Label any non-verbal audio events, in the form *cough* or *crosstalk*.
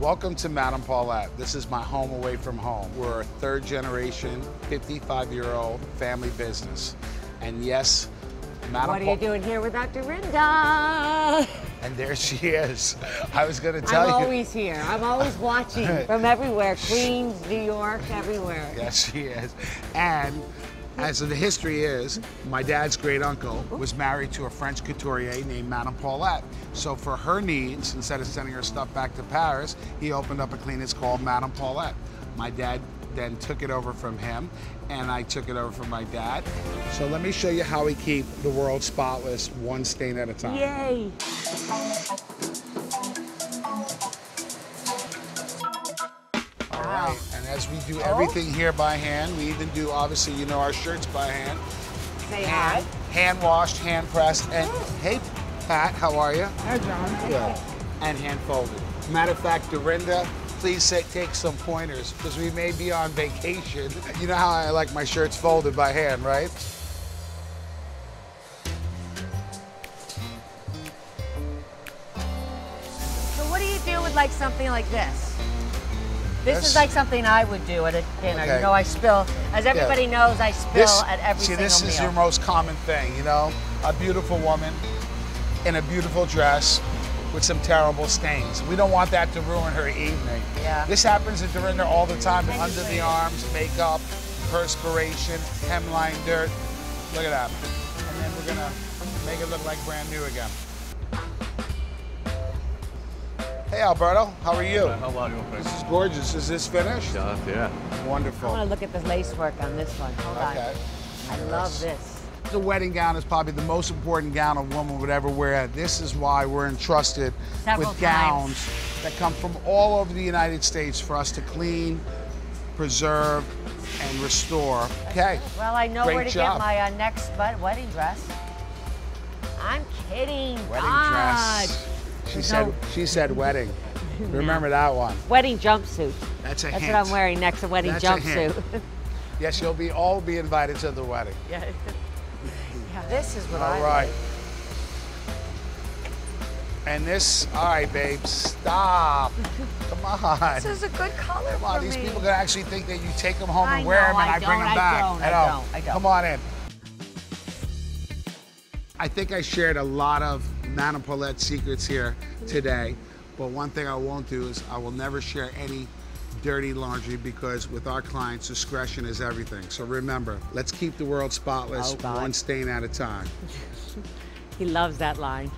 Welcome to Madame Paulette. This is my home away from home. We're a third generation, 55 year old family business. And yes, Madame What are you doing here without Dorinda? *laughs* And there she is. I was going to tell you. I'm always here. I'm always *laughs* watching from everywhere. Queens, New York, everywhere. Yes, she is. And as the history is, my dad's great uncle was married to a French couturier named Madame Paulette. So for her needs, instead of sending her stuff back to Paris, he opened up a clinic called Madame Paulette. My dad then took it over from him, and I took it over from my dad. So let me show you how we keep the world spotless, one stain at a time. Yay! Right. And as we do oh. everything here by hand, we even do, obviously, you know, our shirts by hand. Say hand, hi. hand washed, hand pressed, and oh. hey, Pat, how are you? Hi, John. Good. And hand folded. Matter of fact, Dorinda, please say, take some pointers because we may be on vacation. *laughs* You know how I like my shirts folded by hand, right? So what do you do with like something like this? This This- is like something I would do at a dinner. Okay. You know, I spill, as everybody knows, I spill at every see, this is meal. your most common thing, you know? A beautiful woman in a beautiful dress with some terrible stains. We don't want that to ruin her evening. Yeah. This happens to Dorinda all the time, under the arms, makeup, perspiration, hemline dirt. Look at that. And then we're gonna make it look like brand new again. Hey Alberto, how are you? How are you. This is gorgeous. Is this finished? Yeah, yeah. I want to look at the lace work on this one. Hold Okay. on. I love this. The wedding gown is probably the most important gown a woman would ever wear. This is why we're entrusted Several with times. gowns that come from all over the United States for us to clean, preserve, and restore. Okay. Well, I know Great where to job. get my uh, next wedding dress. I'm kidding. Wedding God. dress. She There's said she said wedding. *laughs* Remember that one. Wedding jumpsuit. That's a That's hint. what I'm wearing next, a wedding That's a jumpsuit. *laughs* Yes, you'll be all be invited to the wedding. *laughs* yeah. yeah. This is what All I right. like. And this, all right, babe, stop. Come on. This is a good color Come on, for these me. people can actually think that you take them home I and wear know, them and I I, bring don't, them I back. don't, I know. don't, I don't. Come on in. I think I shared a lot of Madame Paulette secrets here today, but one thing I won't do is I will never share any dirty laundry because with our clients, discretion is everything. So remember, let's keep the world spotless, Oh, one stain at a time. *laughs* He loves that line.